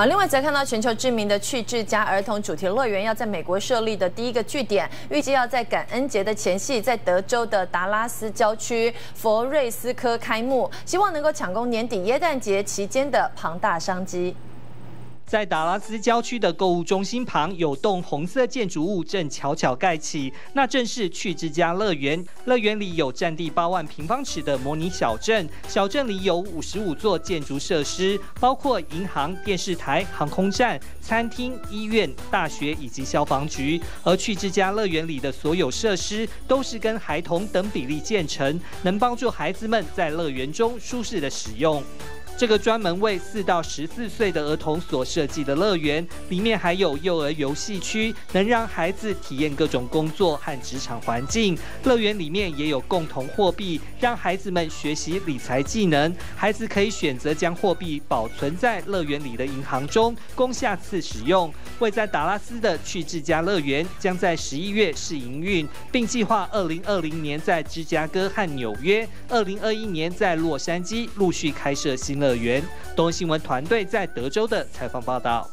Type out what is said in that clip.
好，另外则看到全球知名的趣智家儿童主题乐园要在美国设立的第一个据点，预计要在感恩节的前夕，在德州的达拉斯郊区佛瑞斯科开幕，希望能够抢攻年底耶诞节期间的庞大商机。在达拉斯郊区的购物中心旁，有栋红色建筑物正悄悄盖起，那正是趣之家乐园。乐园里有占地八万平方尺的模拟小镇，小镇里有五十五座建筑设施，包括银行、电视台、航空站、餐厅、医院、大学以及消防局。而趣之家乐园里的所有设施都是跟孩童等比例建成，能帮助孩子们在乐园中舒适的使用。这个专门为四到十四岁的儿童所设计的乐园，里面还有幼儿游戏区，能让孩子体验各种工作和职场环境。乐园里面也有共同货币，让孩子们学习理财技能。孩子可以选择将货币保存在乐园里的银行中，供下次使用。位在达拉斯的趣智家乐园将在十一月试营运，并计划二零二零年在芝加哥和纽约，二零二一年在洛杉矶陆续开设新乐。乐园，东新闻团队在德州的采访报道。